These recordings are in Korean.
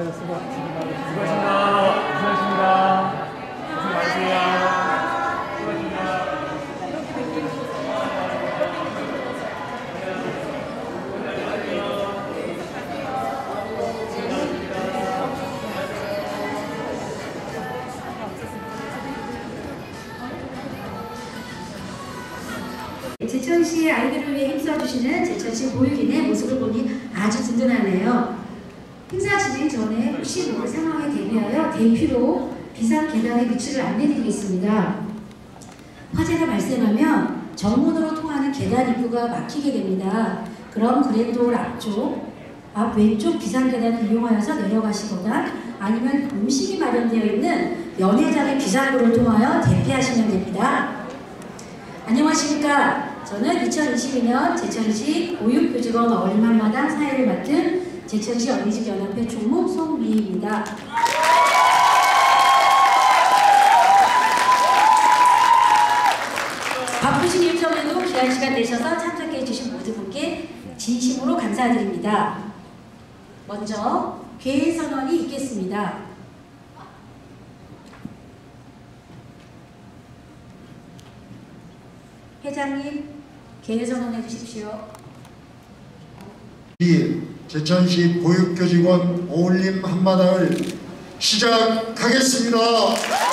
아유, 수고, 수고, 수고하십 화재가 발생하면 정문으로 통하는 계단 입구가 막히게 됩니다. 그럼 그랜드홀 앞쪽, 앞 왼쪽 비상 계단을 이용하여서 내려가시거나 아니면 음식이 마련되어 있는 연회장의 비상구를 통하여 대피하시면 됩니다. 안녕하십니까. 저는 2022년 제천시 보육교직원 어린맘마당 사회를 맡은 제천시 어린이집 연합회 총무 송미희입니다. 바쁘신 일정에도 귀한 시간 내셔서 참석해 주신 모든 분께 진심으로 감사드립니다. 먼저 개회 선언이 있겠습니다. 회장님, 개회 선언해 주십시오. 이 제천시 보육교직원 어울림 한마당을 시작하겠습니다.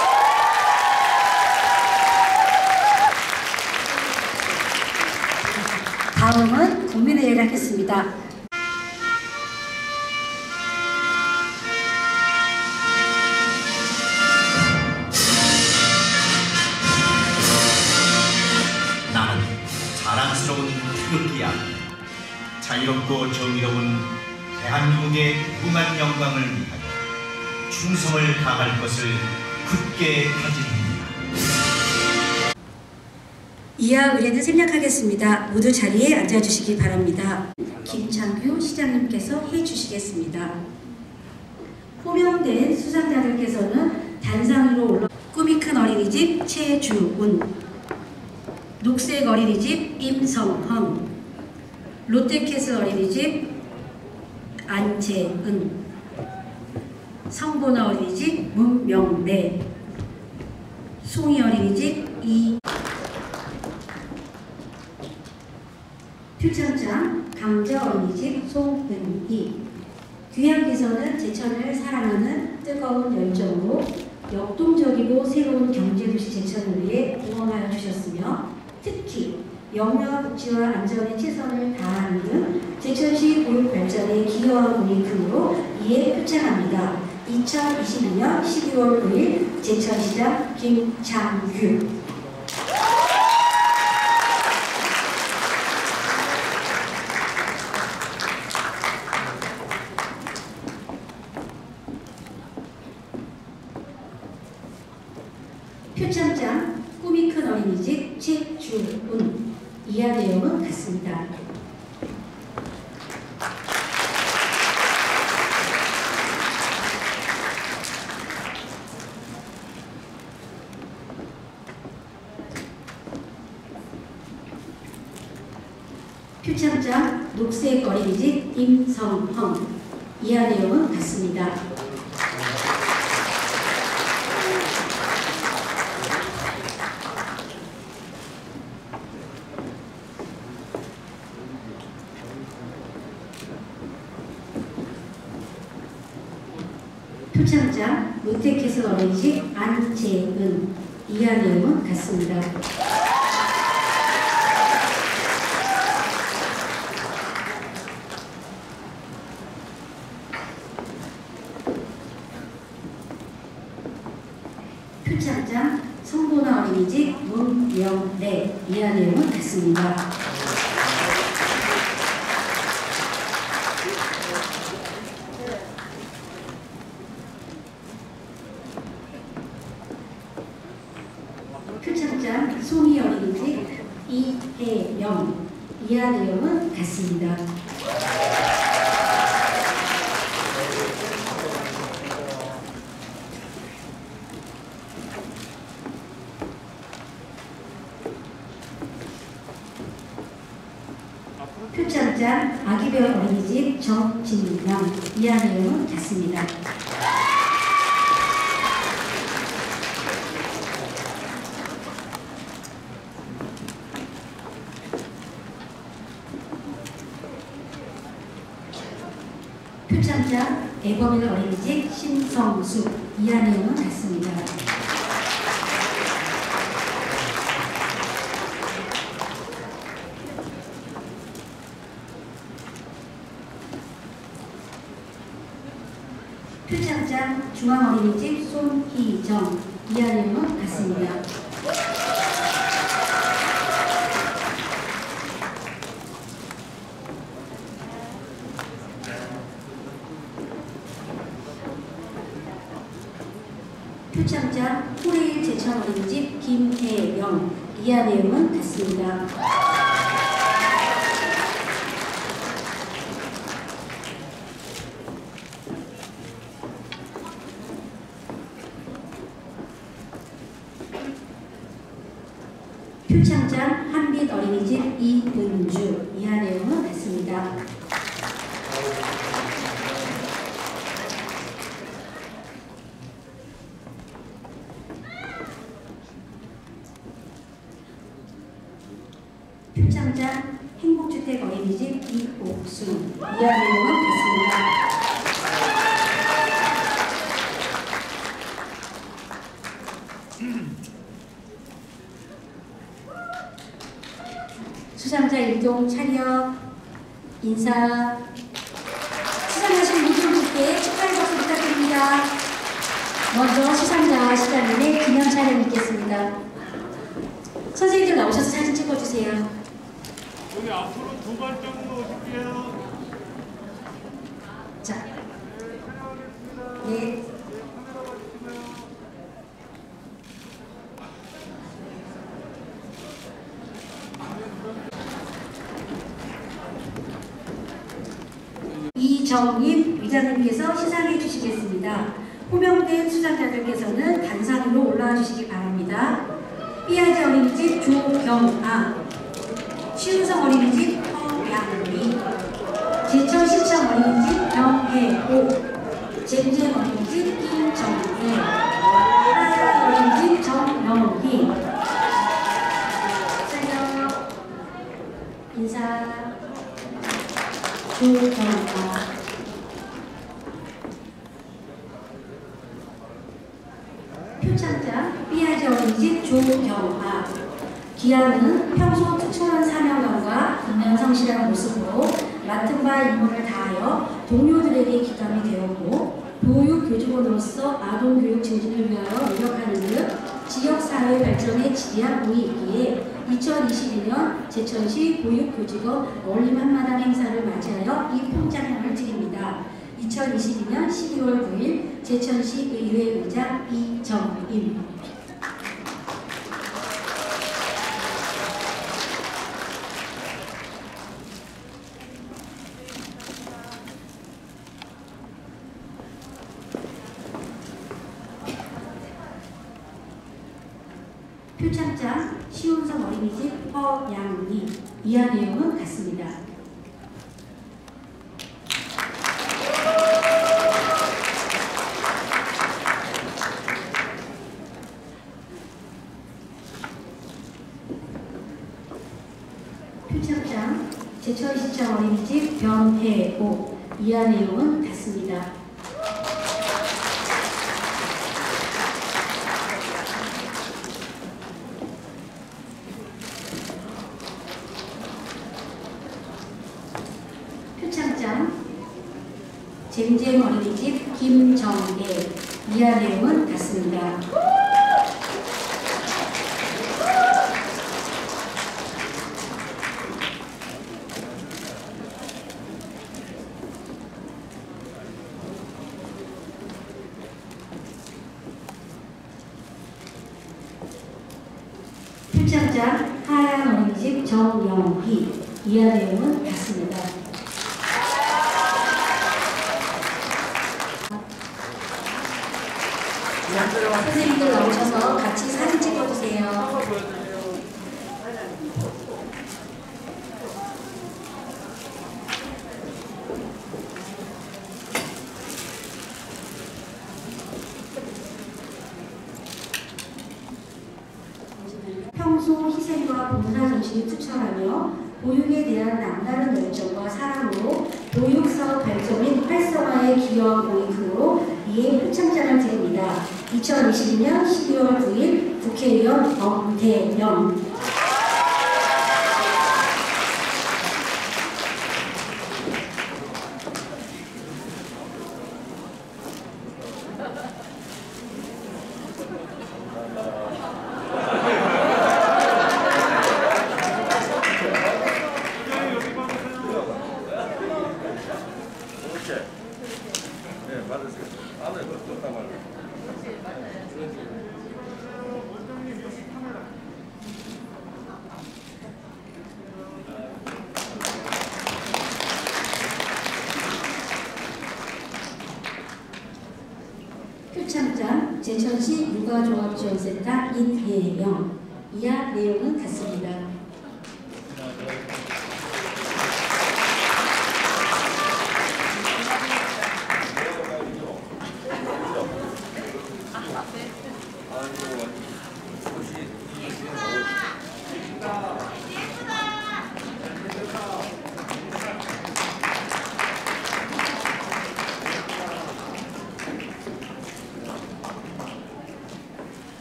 다음은 국민회의를 하겠습니다. 나는 자랑스러운 태극기야. 자유롭고 정의로운 대한민국의 무궁한 영광을 위하여 충성을 다할 것을 굳게 다짐합니다. 이하 의례는 생략하겠습니다. 모두 자리에 앉아주시기 바랍니다. 김창규 시장님께서 해주시겠습니다. 호명된 수상자들께서는 단상 위로 올라 꿈이 큰 어린이집 최주운 녹색 어린이집 임성헌 롯데캐슬 어린이집 안재은 성보나 어린이집 문명래 송이 어린이집 이 표창장 강자 어린이집 송은희 귀향께서는 제천을 사랑하는 뜨거운 열정으로 역동적이고 새로운 경제도시 제천을 위해 응원하여 주셨으며 특히 영유아 복지와 안전에 최선을 다하는 등 제천시 보육 발전에 기여한 분이금으로 이에 표창합니다. 2022년 12월 9일 제천시장 김창규 표창장 꿈이 큰 어린이집 최주운 이하 내용은 같습니다. 표창장 녹색 어린이집 임성헌 이하 내용은 같습니다. 표창장 롯데캐슬 어린이집 안재은 이하 내용은 같습니다. 표창장 성보나 어린이집 문명래 이하 내용은 같습니다. 표창장 송이 어린이집 이혜영 이하 내용은 같습니다. 표창장 아기별 어린이집 정진명 이하 내용은 같습니다. 표창장 애범일 어린이집 내용은 같습니다. 표창장 중앙어린이집 손희정 이하 내용은 같습니다. 표창장 호레일 제천어린이집 김혜영 이하 내용은 같습니다. 표창장 한빛 어린이집 이은주 이하 내용은 같습니다. 표창장 행복주택 어린이집 이옥순 이하 내용은 같습니다. 수상자 일동 차려 인사 수상하신 모든 분께 축하의 박수 부탁드립니다. 먼저 수상자 시간에 기념 촬영 있겠습니다. 선생님들 나오셔서 사진 찍어주세요. 여기 앞으로 두 발짝으로 오실게요. 자, 네. 이정임 위장님께서 시상해 주시겠습니다. 호명된 수상자들께서는 단상으로 올라와 주시기 바랍니다. 삐아지 어린이집 조경아, 시운성 어린이집 허양미, 제천 시청 어린이집 병혜호, 젠젠 어린이집 김정혜, 하야 어린이집 정영희. 촬영 인사 조경아. 표창장 삐아지 어린이집 조경아. 기아는 평소 특출한 사명감과 인면 성실한 모습으로 맡은 바 임무를 다하여 동료들에게 기감이 되었고 보육 교직원으로서 아동 교육 증진을 위하여 노력하는 등 지역사회 발전에 지대한 공이 있기에 2022년 제천시 보육교직원 어울림 한마당 행사를 맞이하여 이 평장형을 드립니다. 2022년 12월 9일 제천시 의회 의장 이정임 표창장 시운성 어린이집 허양이 이하 내용은 같습니다. 표창장 제천시청 어린이집 변혜호 이하 내용은 같습니다. 표창장 잼잼 어린이집 김정애 이하 내용은 같습니다. 하얀 어린이집 정영희 이하 내용은 같습니다. 선생님들 나오셔서 같이 사진 찍어주세요. 헌신과 봉사 정신이 투철하며 보육에 대한 남다른 열정과 사랑으로 및 활성화에 기여한 고인으로 이에 표창장을 드립니다. 2022년 12월 9일 국회의원 엄태영 부장님 여기 봐보세요. 네, 받으세요. 안에 뭐 떴다 말고. 원장님 여기 카메라. 표창장 제천시 육아조합지원센터 인혜영 이하 내용은 같습니다.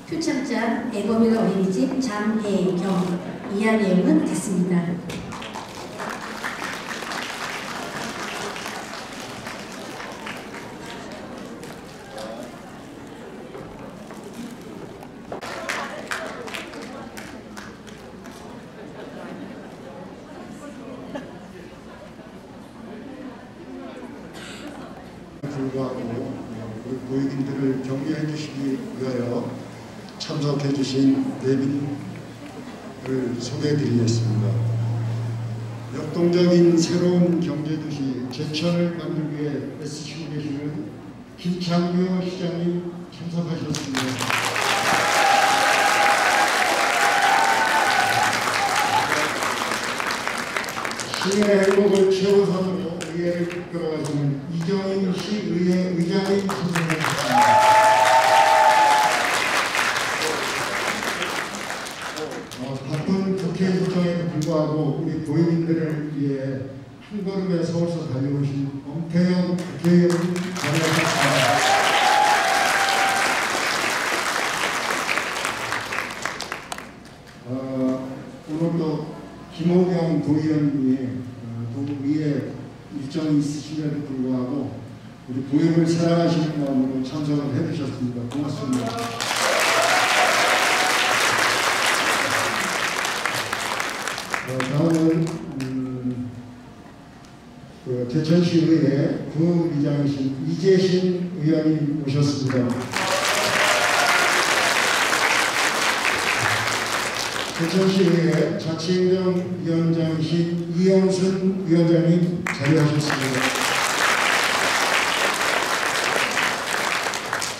표창장 애범이가 어린이집 장혜경 이하 내용은 같습니다. 불구하고 보육인들을 격려해 주시기 위하여 참석해 주신 내빈을 소개해 드리겠습니다. 역동적인 새로운 경제도시 제천을 만들기 위해 애쓰시고 계시는 김창규 시장님 참석하셨습니다. 시민의 행복을 최우선으로 의회를 이끌어가시는 이정인 시의회 의장님 참석하셨습니다. 어, 바쁜 국회 일정에도 불구하고 우리 도민들을 위해 한 걸음에 서울서 달려오신 엄태영 국회의원 자리하셨습니다. 어, 오늘도 김호경 도의원님이 어, 도의회 일정이 있으심에도 불구하고 우리 보육을 사랑하시는 마음으로 참석을 해주셨습니다. 고맙습니다. 그 제천시의회 부의장이신 이재신 의원님 오셨습니다. 제천시의회 자치행정 위원장이신 이영순 위원장님 자리하셨습니다.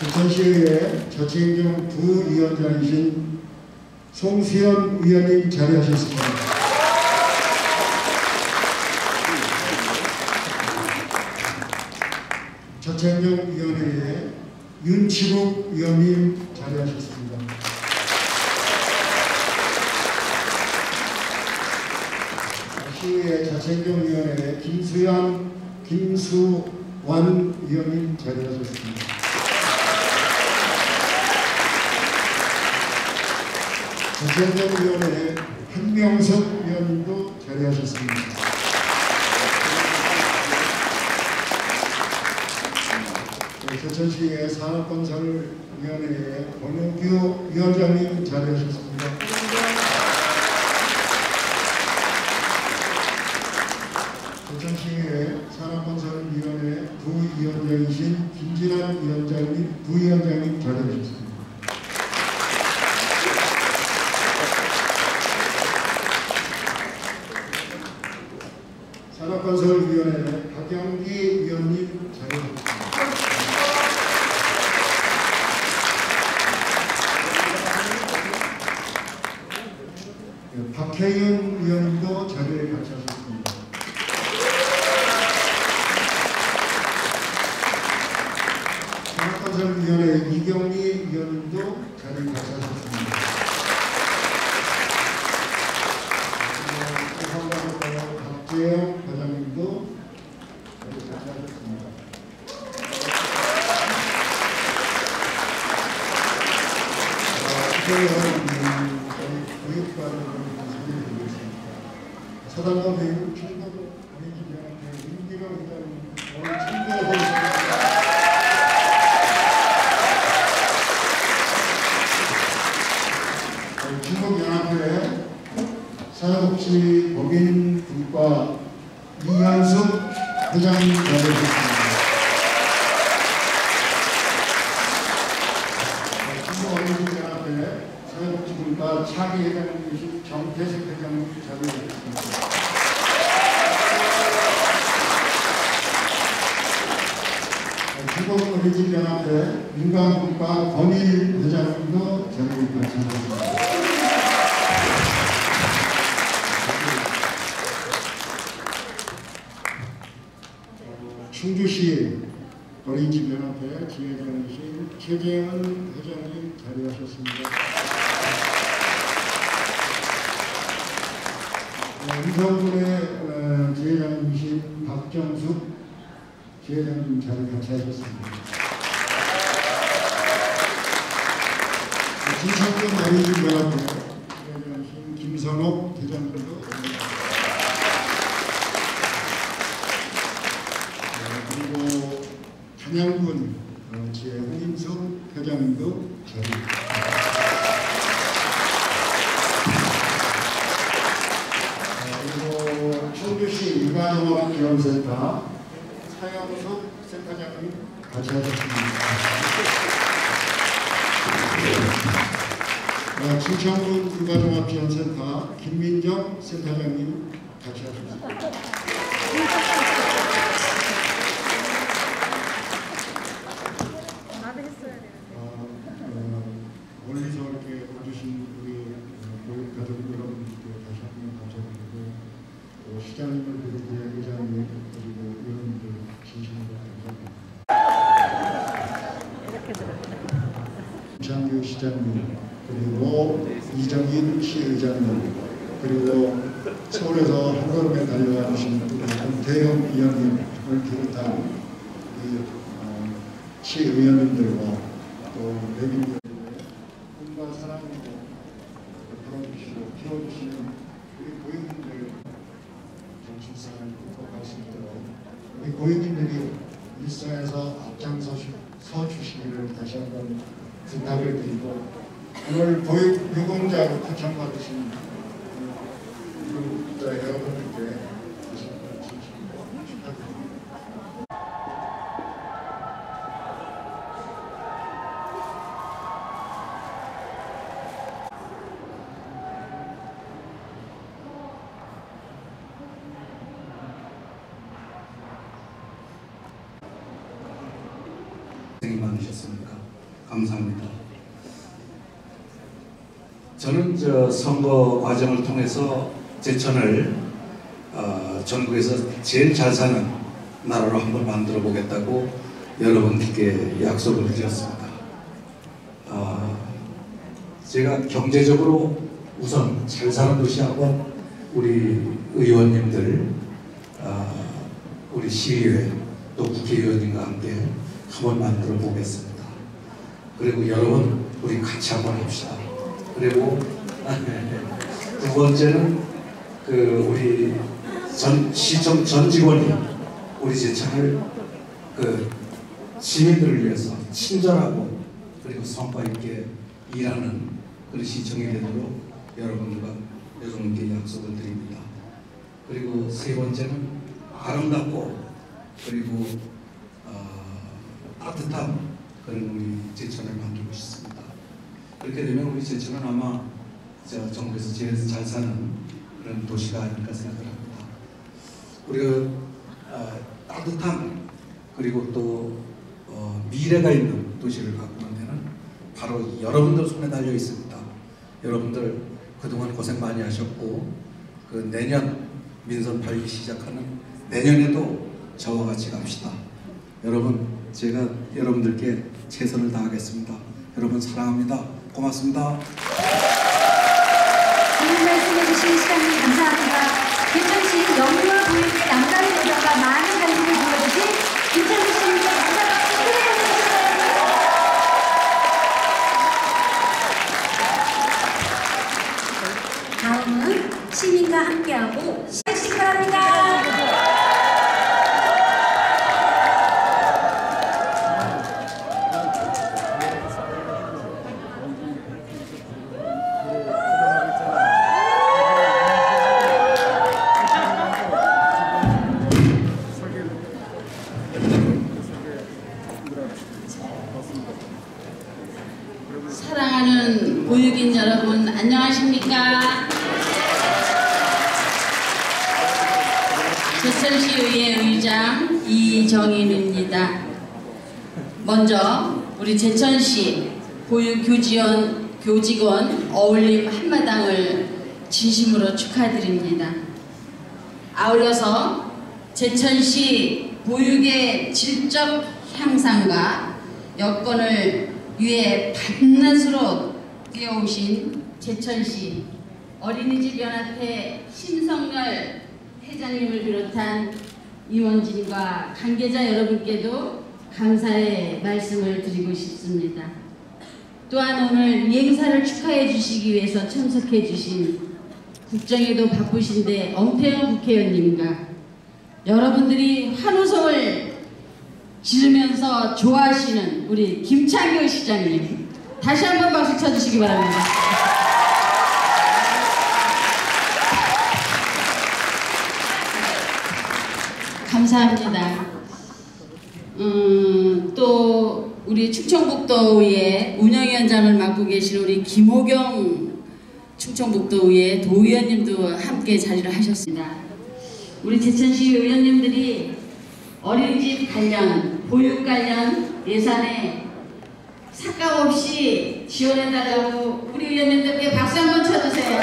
제천시의회 자치행정 부위원장이신 송수현 위원님 자리하셨습니다. 자치행정위원회에 윤치국 위원님 자리하셨습니다. 시의회 자치행정위원회 김수현, 김수완 위원님 자리하셨습니다. 자치행정위원회 한명석 위원님도 자리하셨습니다. 네, 제천시의 산업건설위원회의 권영규 위원장님 자리하셨습니다. 제천시의 산업건설위원회 부위원장이신 김진환 위원장님, 부위원장님 자리하셨습니다. 산업건설위원회 박영기 위원님 자리하셨습니다. 네, 박혜윤 위원님도 자리에 같이 하셨습니다. 산업건설위원회 이경리 위원님도 자리에 같이 하셨습니다. 최혜원 교육과정을 소개해드리겠습니다. 서당과 배우 충북 어린이집연합회 임기경 회장님 오늘 참가해 주셨습니다. 충북연합회 사회복지 법인분과 이현숙 회장님 자리하셨습니다. 충북어린이집연합회 사회복지분과 차기 회장님이신 정태식 회장님 자리하셨습니다. 충북어린이집연합회 민간분과 권일 회장님도 자리에 같이하셨습니다. 충주시 어린이집연합회 지회장이신 최재현 회장님 자리하셨습니다. 네, 음성군의 어, 박정숙 지회장님 자리 같이 하셨습니다. 네, 진천군 어린이집연합회 지회장이신 김선옥 대장님도 그리고 단양군 어, 지회 홍인석 회장님도 자리 그리고 충주시 육아종합지원센터 사영숙 센터장님 같이 하셨습니다. 어, 충청군 육아종합지원센터 김민정 센터장님 같이 하셨습니다. 어, 어, 멀리서 이렇게 와주신 우리 어, 교육 가족 여러분들께 다시 한번 감사드리고 또 시장님을 비롯해 의장님 그리고 의원님들 진심으로 감사합니다. 장유 시장님 그리고 이정인 시의장님 그리고 서울에서 한 걸음에 달려와 주신 김태형 위원님을 비롯한 이 어, 시의원님들과 또 내빈들 꿈과 사랑으로 풀어주시고 키워주시는 우리 고객님들 정신사랑을 꼭 갈 수 있도록 우리 고객님들이 일상에서 앞장서 주시기를 다시 한번 부탁을 드리고 오늘 보육 유공자로 초청받으신 유공자 여러분들께 많으셨습니까? 감사합니다. 저는 저 선거 과정을 통해서 제천을 어, 전국에서 제일 잘 사는 나라로 한번 만들어 보겠다고 여러분께 약속을 드렸습니다. 아, 제가 경제적으로 우선 잘 사는 도시하고 우리 의원님들, 아, 우리 시의회 또 국회의원님과 함께 한번 만들어 보겠습니다. 그리고 여러분 우리 같이 한번 합시다. 그리고 두 번째는 그 우리 전 시청 전 직원이 우리 제천을 그 시민들을 위해서 친절하고 그리고 성과 있게 일하는 그런 시청이 되도록 여러분과 여러분께 약속을 드립니다. 그리고 세 번째는 아름답고 그리고 어, 따뜻한 그런 우리 제천을 만들고 싶습니다. 그렇게 되면 우리 제천은 아마 저 정부에서 제일 잘 사는 그런 도시가 아닐까 생각을 합니다. 우리가 어, 따뜻한 그리고 또 어, 미래가 있는 도시를 가꾸는 데는 바로 여러분들 손에 달려 있습니다. 여러분들 그동안 고생 많이 하셨고 그 내년 민선 8기 시작하는 내년에도 저와 같이 갑시다. 여러분 제가 여러분들께 최선을 다하겠습니다. 여러분 사랑합니다. 고맙습니다. 오늘 말씀해주신 시간님 감사합니다. 김정식 영유아 부인 남다른 무대가 많은 관심을 보여주신 김정식 씨님께 감사합니다. 다음은 시민과 함께하고 시작식 바랍니다. 안녕하십니까? 제천시의회 의장 이정인입니다. 먼저 우리 제천시 보육교직원 교직원 어울림 한마당을 진심으로 축하드립니다. 아울러서 제천시 보육의 질적 향상과 여건을 위해 밤낮으로 뛰어오신 제천시 어린이집 연합회 신성열 회장님을 비롯한 임원진과 관계자 여러분께도 감사의 말씀을 드리고 싶습니다. 또한 오늘 이 행사를 축하해 주시기 위해서 참석해 주신 국정에도 바쁘신데 엄태영 국회의원님과 여러분들이 환호성을 지르면서 좋아하시는 우리 김창규 시장님 다시 한번 박수 쳐주시기 바랍니다. 감사합니다. 음, 또 우리 충청북도의회 운영위원장을 맡고 계신 우리 김호경 충청북도의회 도의원님도 함께 자리를 하셨습니다. 우리 제천시 의원님들이 어린이집 관련, 보육 관련 예산에 삭감 없이 지원해달라고 우리 의원님들께 박수 한번 쳐주세요.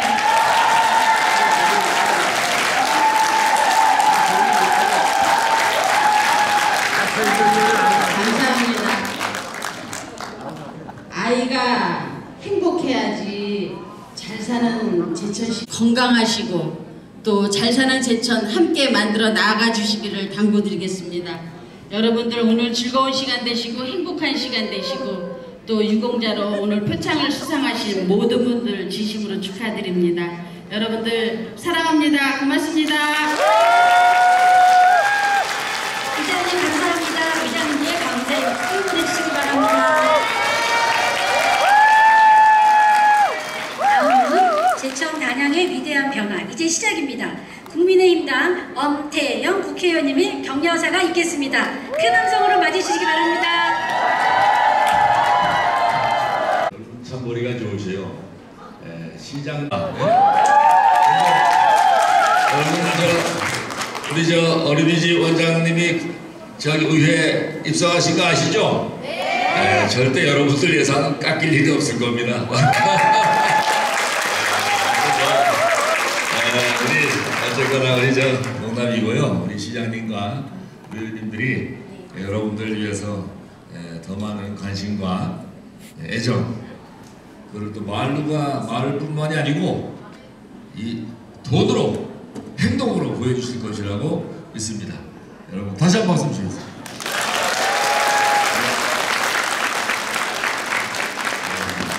감사합니다. 아이가 행복해야지 잘 사는 제천시 건강하시고 또 잘 사는 제천 함께 만들어 나아가 주시기를 당부드리겠습니다. 여러분들 오늘 즐거운 시간 되시고 행복한 시간 되시고 또 유공자로 오늘 표창을 수상하신 모든 분들 진심으로 축하드립니다. 여러분들 사랑합니다. 고맙습니다. 이장님 감사합니다. 이장님의 가운데 힘내 주시기 바랍니다. 다음은 단양의 위대한 변화 이제 시작입니다. 국민의힘당 엄태영 국회의원님의 격려사가 있겠습니다. 큰 함성으로 맞이해주시기 바랍니다. 참 머리가 좋으세요. 에, 시장. 아, 오늘 저 우리 저 어린이집 원장님이 저기 의회 입성하신 거 아시죠? 네. 절대 여러분들 예산 깎일 일이 없을 겁니다. 에, 우리 어쨌거나 우리 저 농담이고요. 우리 시장님과 의원님들이 여러분들 위해서 에, 더 많은 관심과 애정 그걸 또 말로가 말뿐만이 아니고 이 돈으로 행동으로 보여주실 것이라고 믿습니다. 여러분 다시 한 번 박수 주세요.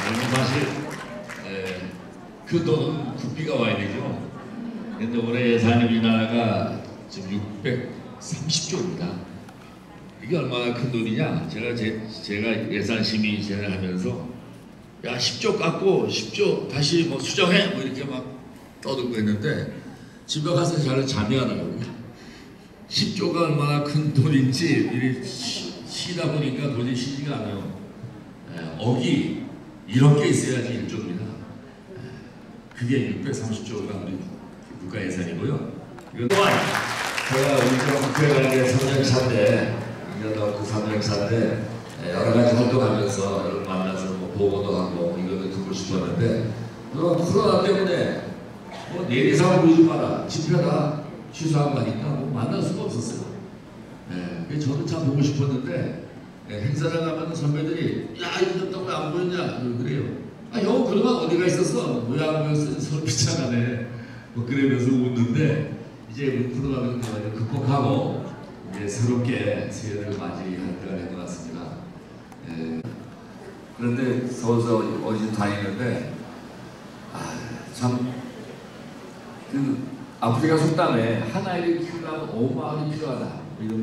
여러분 사실 에, 그 돈은 국비가 와야 되죠. 근데 올해 예산이 우리나라가 지금 630조입니다. 이게 얼마나 큰 돈이냐? 제가 제, 제가 예산 심의 진행 하면서 야 10조 깎고 10조 다시 뭐 수정해 뭐 이렇게 막 떠들고 했는데 집에 가서 잘 잠이 안 와요. 10조가 얼마나 큰 돈인지 쉬- 쉬다 보니까 돈이 쉬지가 않아요. 에, 억이 이런 게 있어야지 1조입니다. 그게 630조가 우리 국가 예산이고요. 이거 또한 제가 우리 저 국회의원의 3년차인데 2년 넘고 3년차인데 여러 가지 활동하면서 여러분 만나서 뭐 보고도 하고 이것도 듣고 싶었는데 코로나 때문에 뭐 내리사고 보이지 마라 집회다 취소하고 하니까 뭐 만날 수가 없었어요. 네, 그래서 저도 참 보고 싶었는데 네, 행사장 가면 선배들이 야 이거 또 왜안 보였냐 그래요. 아형 그동안 어디가 있었어? 왜안 보였어? 서로 비참하네. 뭐 그러면서 웃는데 이제 우리 코로나 를 극복하고 이제 새롭게 새해를 맞이할 때가 된 것 같습니다. 예. 그런데 서울서 어디 다니는데 아, 참 그 아프리카 속담에 하나를 키우려면 5마을이 필요하다. 이런